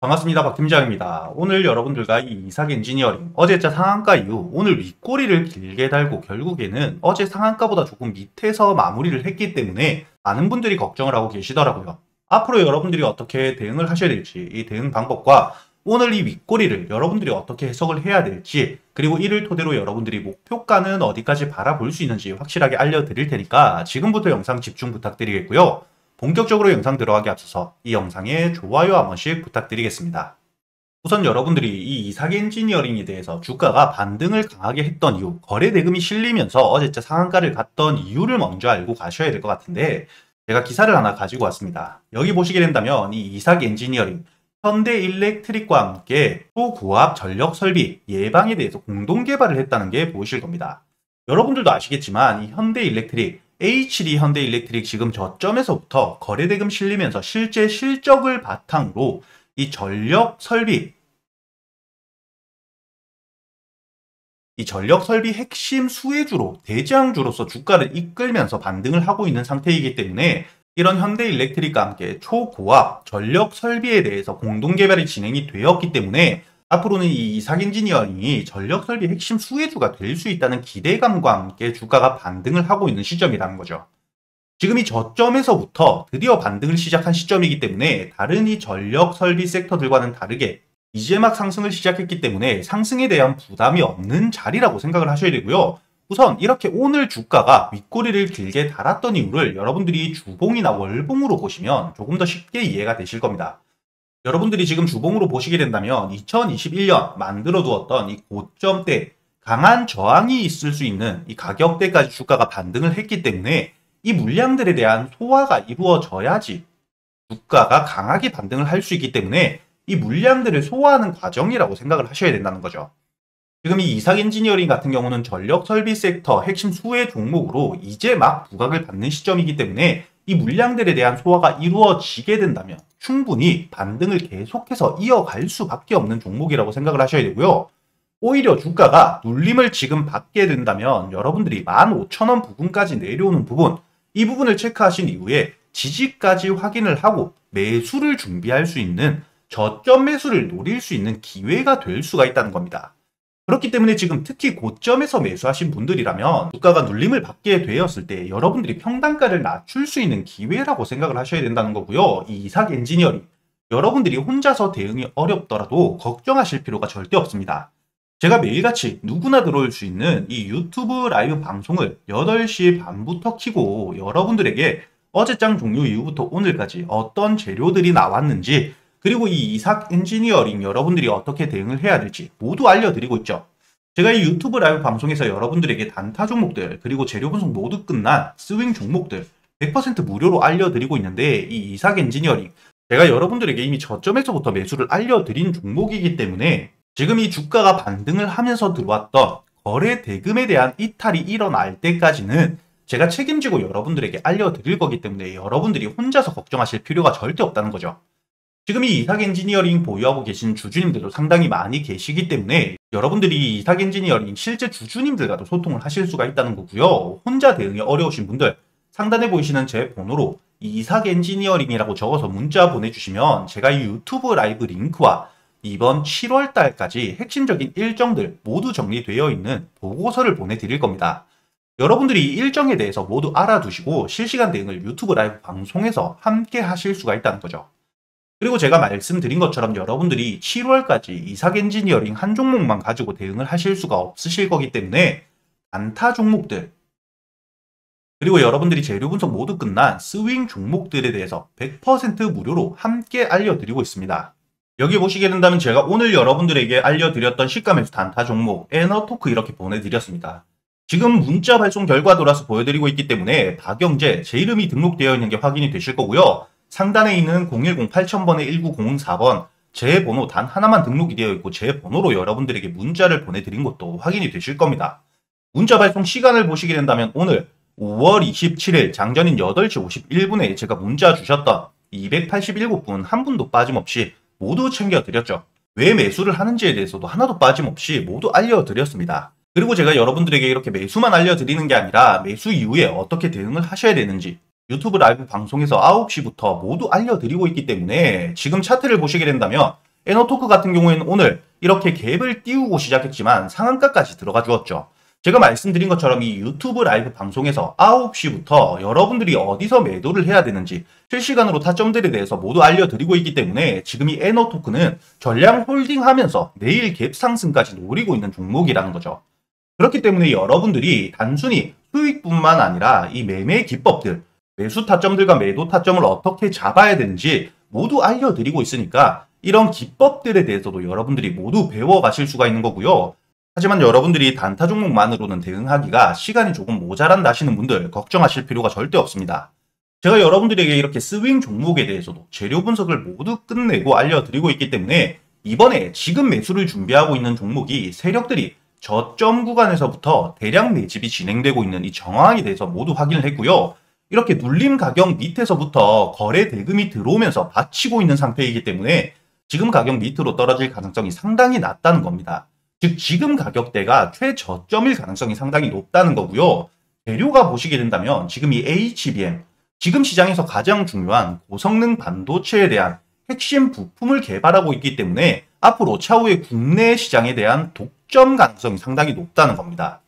반갑습니다. 박 팀장입니다. 오늘 여러분들과 이 이삭 엔지니어링 어제자 상한가 이후 오늘 윗꼬리를 길게 달고 결국에는 어제 상한가보다 조금 밑에서 마무리를 했기 때문에 많은 분들이 걱정을 하고 계시더라고요. 앞으로 여러분들이 어떻게 대응을 하셔야 될지 이 대응 방법과 오늘 이 윗꼬리를 여러분들이 어떻게 해석을 해야 될지 그리고 이를 토대로 여러분들이 목표가는 어디까지 바라볼 수 있는지 확실하게 알려드릴 테니까 지금부터 영상 집중 부탁드리겠고요. 본격적으로 영상 들어가기 앞서서 이 영상에 좋아요 한 번씩 부탁드리겠습니다. 우선 여러분들이 이 이삭 엔지니어링에 대해서 주가가 반등을 강하게 했던 이유, 거래 대금이 실리면서 어제자 상한가를 갔던 이유를 먼저 알고 가셔야 될 것 같은데 제가 기사를 하나 가지고 왔습니다. 여기 보시게 된다면 이 이삭 엔지니어링 현대 일렉트릭과 함께 초고압 전력 설비 예방에 대해서 공동 개발을 했다는 게 보이실 겁니다. 여러분들도 아시겠지만 이 현대 일렉트릭 HD 현대 일렉트릭 지금 저점에서부터 거래대금 실리면서 실제 실적을 바탕으로 이 전력 설비 이 전력 설비 핵심 수혜주로 대장주로서 주가를 이끌면서 반등을 하고 있는 상태이기 때문에 이런 현대 일렉트릭과 함께 초고압 전력 설비에 대해서 공동 개발이 진행이 되었기 때문에 앞으로는 이 이삭 엔지니어링이 전력 설비 핵심 수혜주가 될 수 있다는 기대감과 함께 주가가 반등을 하고 있는 시점이라는 거죠. 지금 이 저점에서부터 드디어 반등을 시작한 시점이기 때문에 다른 이 전력 설비 섹터들과는 다르게 이제 막 상승을 시작했기 때문에 상승에 대한 부담이 없는 자리라고 생각을 하셔야 되고요. 우선 이렇게 오늘 주가가 윗꼬리를 길게 달았던 이유를 여러분들이 주봉이나 월봉으로 보시면 조금 더 쉽게 이해가 되실 겁니다. 여러분들이 지금 주봉으로 보시게 된다면 2021년 만들어 두었던 이 고점대 강한 저항이 있을 수 있는 이 가격대까지 주가가 반등을 했기 때문에 이 물량들에 대한 소화가 이루어져야지 주가가 강하게 반등을 할 수 있기 때문에 이 물량들을 소화하는 과정이라고 생각을 하셔야 된다는 거죠. 지금 이 이삭 엔지니어링 같은 경우는 전력 설비 섹터 핵심 수혜 종목으로 이제 막 부각을 받는 시점이기 때문에 이 물량들에 대한 소화가 이루어지게 된다면 충분히 반등을 계속해서 이어갈 수밖에 없는 종목이라고 생각을 하셔야 되고요. 오히려 주가가 눌림을 지금 받게 된다면 여러분들이 15,000원 부분까지 내려오는 부분, 이 부분을 체크하신 이후에 지지까지 확인을 하고 매수를 준비할 수 있는 저점 매수를 노릴 수 있는 기회가 될 수가 있다는 겁니다. 그렇기 때문에 지금 특히 고점에서 매수하신 분들이라면 주가가 눌림을 받게 되었을 때 여러분들이 평단가를 낮출 수 있는 기회라고 생각을 하셔야 된다는 거고요. 이 이삭 엔지니어링 여러분들이 혼자서 대응이 어렵더라도 걱정하실 필요가 절대 없습니다. 제가 매일같이 누구나 들어올 수 있는 이 유튜브 라이브 방송을 8시 반부터 키고 여러분들에게 어제장 종료 이후부터 오늘까지 어떤 재료들이 나왔는지 그리고 이 이삭 엔지니어링 여러분들이 어떻게 대응을 해야 될지 모두 알려드리고 있죠. 제가 이 유튜브 라이브 방송에서 여러분들에게 단타 종목들 그리고 재료 분석 모두 끝난 스윙 종목들 100% 무료로 알려드리고 있는데 이 이삭 엔지니어링 제가 여러분들에게 이미 저점에서부터 매수를 알려드린 종목이기 때문에 지금 이 주가가 반등을 하면서 들어왔던 거래 대금에 대한 이탈이 일어날 때까지는 제가 책임지고 여러분들에게 알려드릴 거기 때문에 여러분들이 혼자서 걱정하실 필요가 절대 없다는 거죠. 지금 이 이삭 엔지니어링 보유하고 계신 주주님들도 상당히 많이 계시기 때문에 여러분들이 이삭 엔지니어링 실제 주주님들과도 소통을 하실 수가 있다는 거고요. 혼자 대응이 어려우신 분들 상단에 보이시는 제 번호로 이삭 엔지니어링이라고 적어서 문자 보내주시면 제가 이 유튜브 라이브 링크와 이번 7월 달까지 핵심적인 일정들 모두 정리되어 있는 보고서를 보내드릴 겁니다. 여러분들이 이 일정에 대해서 모두 알아두시고 실시간 대응을 유튜브 라이브 방송에서 함께 하실 수가 있다는 거죠. 그리고 제가 말씀드린 것처럼 여러분들이 7월까지 이삭 엔지니어링 한 종목만 가지고 대응을 하실 수가 없으실 거기 때문에 안타 종목들 그리고 여러분들이 재료 분석 모두 끝난 스윙 종목들에 대해서 100% 무료로 함께 알려드리고 있습니다. 여기 보시게 된다면 제가 오늘 여러분들에게 알려드렸던 시가매수 단타 종목 에너토크 이렇게 보내드렸습니다. 지금 문자 발송 결과 돌아서 보여드리고 있기 때문에 박영재 제 이름이 등록되어 있는 게 확인이 되실 거고요. 상단에 있는 010-8000번에 1904번 제 번호 단 하나만 등록이 되어 있고 제 번호로 여러분들에게 문자를 보내드린 것도 확인이 되실 겁니다. 문자 발송 시간을 보시게 된다면 오늘 5월 27일 장전인 8시 51분에 제가 문자 주셨던 287분 한 분도 빠짐없이 모두 챙겨드렸죠. 왜 매수를 하는지에 대해서도 하나도 빠짐없이 모두 알려드렸습니다. 그리고 제가 여러분들에게 이렇게 매수만 알려드리는 게 아니라 매수 이후에 어떻게 대응을 하셔야 되는지 유튜브 라이브 방송에서 9시부터 모두 알려드리고 있기 때문에 지금 차트를 보시게 된다면 에너토크 같은 경우에는 오늘 이렇게 갭을 띄우고 시작했지만 상한가까지 들어가 주었죠. 제가 말씀드린 것처럼 이 유튜브 라이브 방송에서 9시부터 여러분들이 어디서 매도를 해야 되는지 실시간으로 타점들에 대해서 모두 알려드리고 있기 때문에 지금 이 에너토크는 전량 홀딩하면서 내일 갭 상승까지 노리고 있는 종목이라는 거죠. 그렇기 때문에 여러분들이 단순히 수익뿐만 아니라 이 매매 기법들, 매수 타점들과 매도 타점을 어떻게 잡아야 되는지 모두 알려드리고 있으니까 이런 기법들에 대해서도 여러분들이 모두 배워가실 수가 있는 거고요. 하지만 여러분들이 단타 종목만으로는 대응하기가 시간이 조금 모자란다 하시는 분들 걱정하실 필요가 절대 없습니다. 제가 여러분들에게 이렇게 스윙 종목에 대해서도 재료 분석을 모두 끝내고 알려드리고 있기 때문에 이번에 지금 매수를 준비하고 있는 종목이 세력들이 저점 구간에서부터 대량 매집이 진행되고 있는 이 정황에 대해서 모두 확인을 했고요. 이렇게 눌림 가격 밑에서부터 거래 대금이 들어오면서 받치고 있는 상태이기 때문에 지금 가격 밑으로 떨어질 가능성이 상당히 낮다는 겁니다. 즉 지금 가격대가 최저점일 가능성이 상당히 높다는 거고요. 재료가 보시게 된다면 지금 이 HBM, 지금 시장에서 가장 중요한 고성능 반도체에 대한 핵심 부품을 개발하고 있기 때문에 앞으로 차후에 국내 시장에 대한 독점 가능성이 상당히 높다는 겁니다.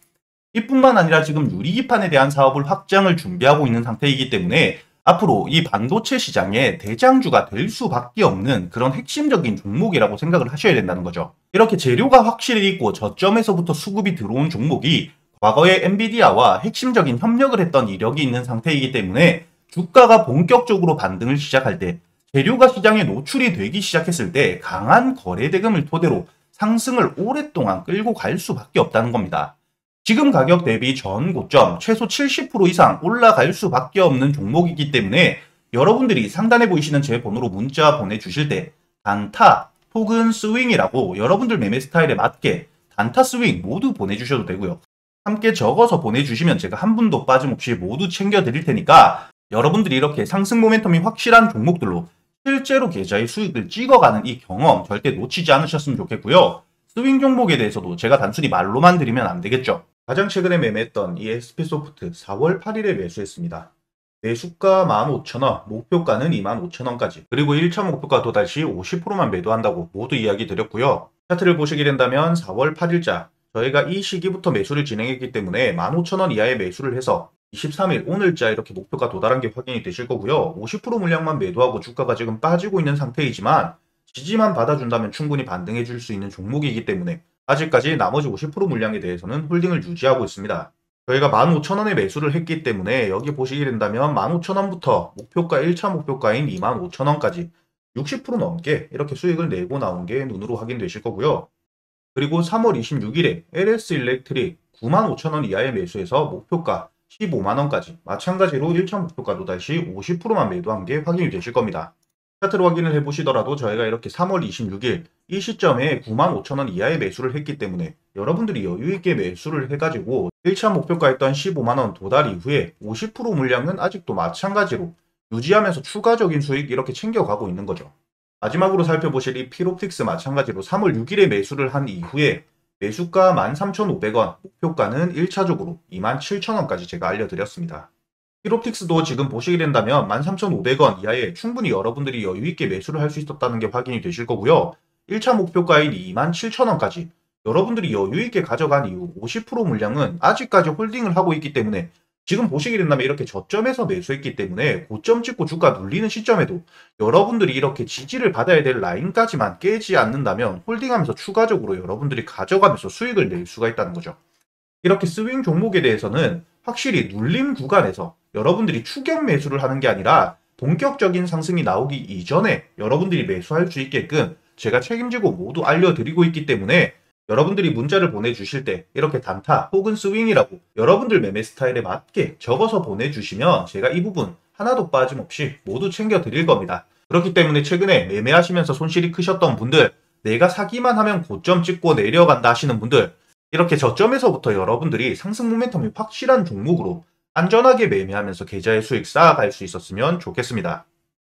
이뿐만 아니라 지금 유리기판에 대한 사업을 확장을 준비하고 있는 상태이기 때문에 앞으로 이 반도체 시장의 대장주가 될 수밖에 없는 그런 핵심적인 종목이라고 생각을 하셔야 된다는 거죠. 이렇게 재료가 확실히 있고 저점에서부터 수급이 들어온 종목이 과거에 엔비디아와 핵심적인 협력을 했던 이력이 있는 상태이기 때문에 주가가 본격적으로 반등을 시작할 때 재료가 시장에 노출이 되기 시작했을 때 강한 거래 대금을 토대로 상승을 오랫동안 끌고 갈 수밖에 없다는 겁니다. 지금 가격 대비 전 고점 최소 70% 이상 올라갈 수밖에 없는 종목이기 때문에 여러분들이 상단에 보이시는 제 번호로 문자 보내주실 때 단타 혹은 스윙이라고 여러분들 매매 스타일에 맞게 단타 스윙 모두 보내주셔도 되고요. 함께 적어서 보내주시면 제가 한 분도 빠짐없이 모두 챙겨드릴 테니까 여러분들이 이렇게 상승 모멘텀이 확실한 종목들로 실제로 계좌의 수익을 찍어가는 이 경험 절대 놓치지 않으셨으면 좋겠고요. 스윙 종목에 대해서도 제가 단순히 말로만 드리면 안 되겠죠. 가장 최근에 매매했던 이 SP소프트 4월 8일에 매수했습니다. 매수가 15,000원, 목표가는 25,000원까지, 그리고 1차 목표가 도달 시 50%만 매도한다고 모두 이야기 드렸고요. 차트를 보시게 된다면 4월 8일자, 저희가 이 시기부터 매수를 진행했기 때문에 15,000원 이하의 매수를 해서 23일 오늘자 이렇게 목표가 도달한 게 확인이 되실 거고요. 50% 물량만 매도하고 주가가 지금 빠지고 있는 상태이지만 지지만 받아준다면 충분히 반등해 줄 수 있는 종목이기 때문에 아직까지 나머지 50% 물량에 대해서는 홀딩을 유지하고 있습니다. 저희가 15,000원에 매수를 했기 때문에 여기 보시게 된다면 15,000원부터 목표가 1차 목표가인 25,000원까지 60% 넘게 이렇게 수익을 내고 나온 게 눈으로 확인되실 거고요. 그리고 3월 26일에 LS 일렉트릭 95,000원 이하의 매수해서 목표가 15만원까지 마찬가지로 1차 목표가도 다시 50%만 매도한 게 확인이 되실 겁니다. 차트를 확인을 해보시더라도 저희가 이렇게 3월 26일 이 시점에 95,000원 이하의 매수를 했기 때문에 여러분들이 여유있게 매수를 해가지고 1차 목표가였던 15만원 도달 이후에 50% 물량은 아직도 마찬가지로 유지하면서 추가적인 수익 이렇게 챙겨가고 있는 거죠. 마지막으로 살펴보실 이 피롭틱스 마찬가지로 3월 6일에 매수를 한 이후에 매수가 13,500원, 목표가는 1차적으로 27,000원까지 제가 알려드렸습니다. 히롭틱스도 지금 보시게 된다면 13,500원 이하에 충분히 여러분들이 여유있게 매수를 할 수 있었다는 게 확인이 되실 거고요. 1차 목표가인 27,000원까지 여러분들이 여유있게 가져간 이후 50% 물량은 아직까지 홀딩을 하고 있기 때문에 지금 보시게 된다면 이렇게 저점에서 매수했기 때문에 고점 찍고 주가 눌리는 시점에도 여러분들이 이렇게 지지를 받아야 될 라인까지만 깨지 않는다면 홀딩하면서 추가적으로 여러분들이 가져가면서 수익을 낼 수가 있다는 거죠. 이렇게 스윙 종목에 대해서는 확실히 눌림 구간에서 여러분들이 추격 매수를 하는 게 아니라 본격적인 상승이 나오기 이전에 여러분들이 매수할 수 있게끔 제가 책임지고 모두 알려드리고 있기 때문에 여러분들이 문자를 보내주실 때 이렇게 단타 혹은 스윙이라고 여러분들 매매 스타일에 맞게 적어서 보내주시면 제가 이 부분 하나도 빠짐없이 모두 챙겨드릴 겁니다. 그렇기 때문에 최근에 매매하시면서 손실이 크셨던 분들 내가 사기만 하면 고점 찍고 내려간다 하시는 분들 이렇게 저점에서부터 여러분들이 상승 모멘텀이 확실한 종목으로 안전하게 매매하면서 계좌의 수익 쌓아갈 수 있었으면 좋겠습니다.